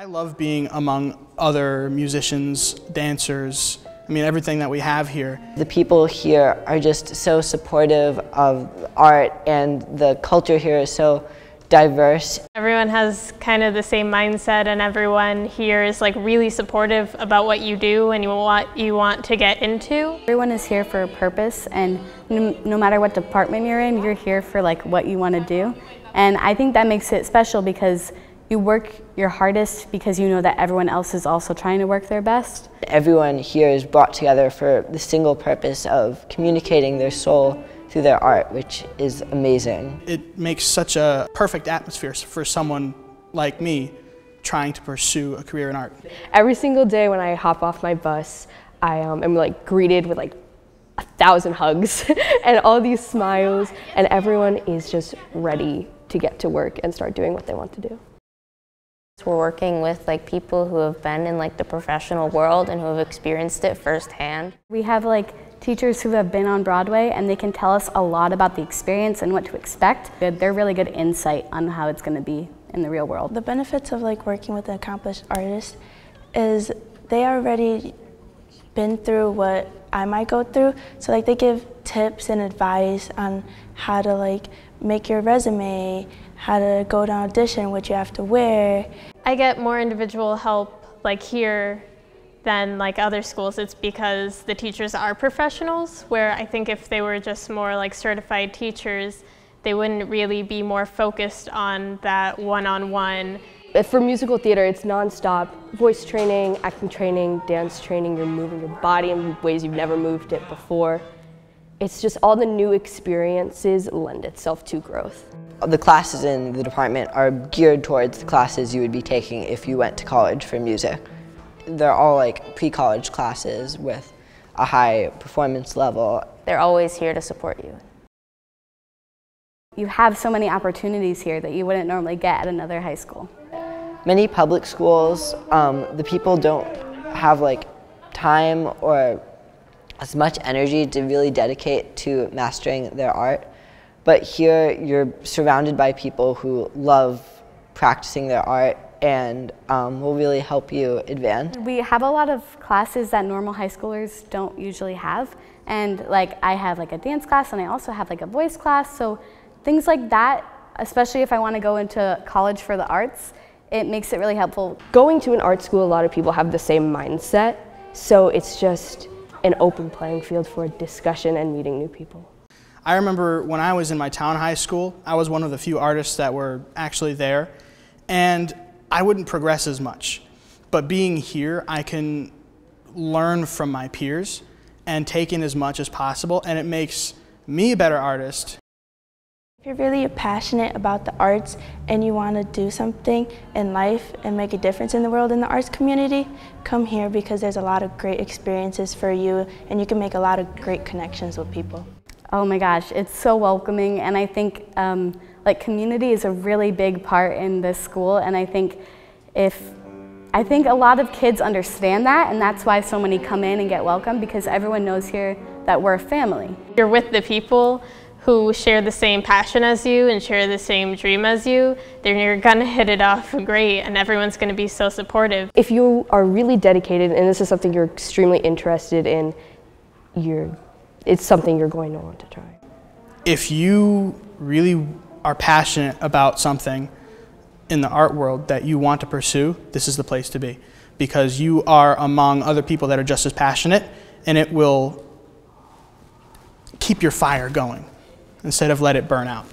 I love being among other musicians, dancers, I mean everything that we have here. The people here are just so supportive of art and the culture here is so diverse. Everyone has kind of the same mindset and everyone here is like really supportive about what you do and what you want to get into. Everyone is here for a purpose and no, no matter what department you're in, you're here for like what you want to do. And I think that makes it special because you work your hardest because you know that everyone else is also trying to work their best. Everyone here is brought together for the single purpose of communicating their soul through their art, which is amazing. It makes such a perfect atmosphere for someone like me trying to pursue a career in art. Every single day when I hop off my bus, I um, am like greeted with like a thousand hugs and all these smiles, and everyone is just ready to get to work and start doing what they want to do. We're working with like people who have been in like the professional world and who have experienced it firsthand. We have like teachers who have been on Broadway and they can tell us a lot about the experience and what to expect. They're really good insight on how it's going to be in the real world. The benefits of like working with an accomplished artist is they already been through what I might go through. So like they give tips and advice on how to like make your resume, how to go to audition, what you have to wear. I get more individual help like here than like other schools. It's because the teachers are professionals, where I think if they were just more like certified teachers, they wouldn't really be more focused on that one-on-one. -on -one. For musical theater, it's nonstop voice training, acting training, dance training. You're moving your body in ways you've never moved it before. It's just all the new experiences lend itself to growth. The classes in the department are geared towards the classes you would be taking if you went to college for music. They're all like pre-college classes with a high performance level. They're always here to support you. You have so many opportunities here that you wouldn't normally get at another high school. Many public schools, um, the people don't have like time or as much energy to really dedicate to mastering their art. But here you're surrounded by people who love practicing their art and um, will really help you advance. We have a lot of classes that normal high schoolers don't usually have. And like I have like a dance class and I also have like a voice class. So things like that, especially if I want to go into college for the arts, it makes it really helpful. Going to an art school, a lot of people have the same mindset. So it's just an open playing field for discussion and meeting new people. I remember when I was in my town high school, I was one of the few artists that were actually there, and I wouldn't progress as much. But being here, I can learn from my peers and take in as much as possible, and it makes me a better artist if you're really passionate about the arts and you want to do something in life and make a difference in the world in the arts community, come here because there's a lot of great experiences for you and you can make a lot of great connections with people. Oh my gosh, it's so welcoming and I think um, like community is a really big part in this school and I think if I think a lot of kids understand that and that's why so many come in and get welcome because everyone knows here that we're a family. You're with the people who share the same passion as you and share the same dream as you, then you're gonna hit it off great and everyone's gonna be so supportive. If you are really dedicated and this is something you're extremely interested in, you're, it's something you're going to want to try. If you really are passionate about something in the art world that you want to pursue, this is the place to be because you are among other people that are just as passionate and it will keep your fire going instead of let it burn out.